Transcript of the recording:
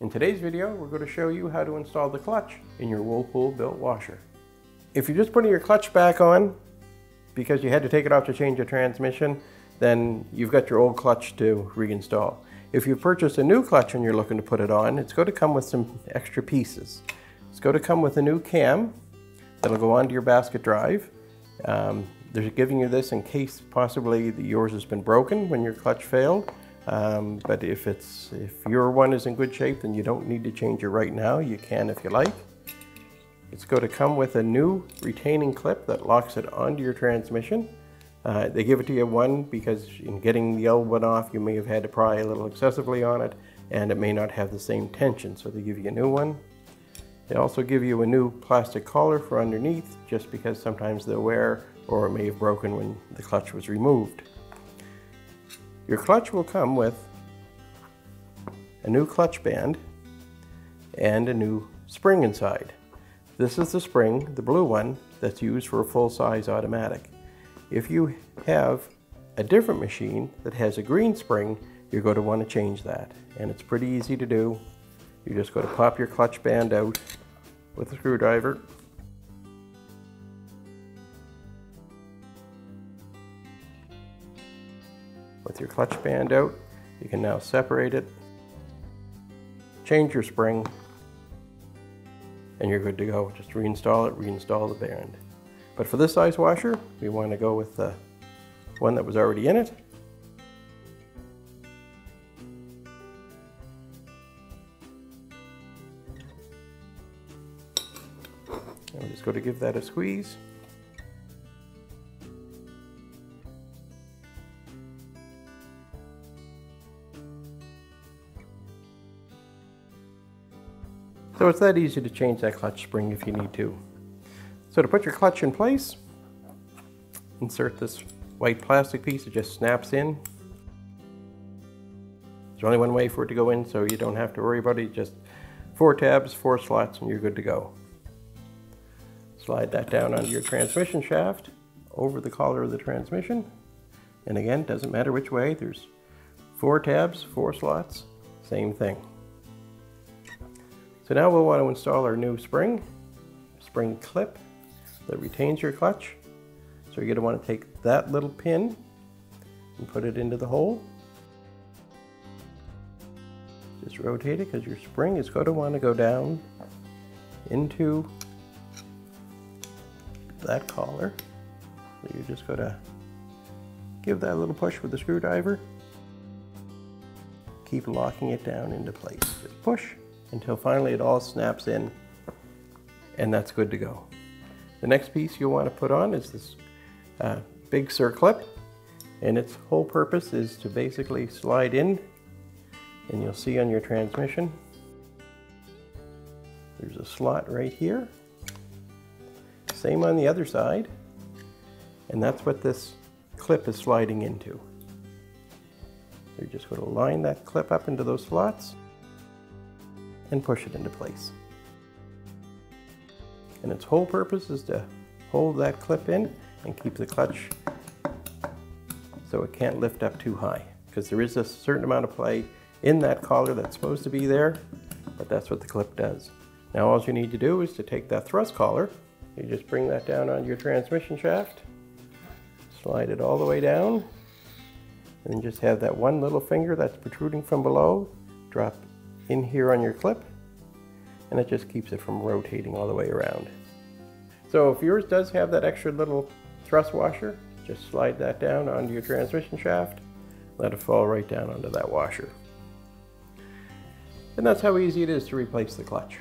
In today's video, we're going to show you how to install the clutch in your Whirlpool built washer. If you're just putting your clutch back on because you had to take it off to change the transmission, then you've got your old clutch to reinstall. If you purchase a new clutch and you're looking to put it on, it's going to come with some extra pieces. It's going to come with a new cam that'll go onto your basket drive. Um, they're giving you this in case possibly yours has been broken when your clutch failed. Um, but if it's if your one is in good shape, then you don't need to change it right now. You can if you like. It's going to come with a new retaining clip that locks it onto your transmission. Uh, they give it to you one because in getting the old one off, you may have had to pry a little excessively on it and it may not have the same tension, so they give you a new one. They also give you a new plastic collar for underneath just because sometimes they'll wear or it may have broken when the clutch was removed. Your clutch will come with a new clutch band and a new spring inside. This is the spring, the blue one, that's used for a full-size automatic. If you have a different machine that has a green spring, you're going to want to change that. And it's pretty easy to do. You just go to pop your clutch band out with a screwdriver with your clutch band out. You can now separate it, change your spring, and you're good to go. Just reinstall it, reinstall the band. But for this size washer, we want to go with the one that was already in it. We're just going to give that a squeeze. So it's that easy to change that clutch spring if you need to. So to put your clutch in place, insert this white plastic piece, it just snaps in. There's only one way for it to go in, so you don't have to worry about it. Just four tabs, four slots, and you're good to go. Slide that down onto your transmission shaft, over the collar of the transmission. And again, doesn't matter which way, there's four tabs, four slots, same thing. So now we'll want to install our new spring, spring clip that retains your clutch. So you're going to want to take that little pin and put it into the hole. Just rotate it because your spring is going to want to go down into that collar. So you're just going to give that a little push with the screwdriver. Keep locking it down into place. Just push until finally it all snaps in and that's good to go. The next piece you'll want to put on is this uh, big circlip and its whole purpose is to basically slide in and you'll see on your transmission there's a slot right here same on the other side and that's what this clip is sliding into. You're just going to line that clip up into those slots and push it into place. And its whole purpose is to hold that clip in and keep the clutch so it can't lift up too high because there is a certain amount of play in that collar that's supposed to be there, but that's what the clip does. Now all you need to do is to take that thrust collar, you just bring that down on your transmission shaft, slide it all the way down, and just have that one little finger that's protruding from below drop in here on your clip and it just keeps it from rotating all the way around. So if yours does have that extra little thrust washer, just slide that down onto your transmission shaft, let it fall right down onto that washer. And that's how easy it is to replace the clutch.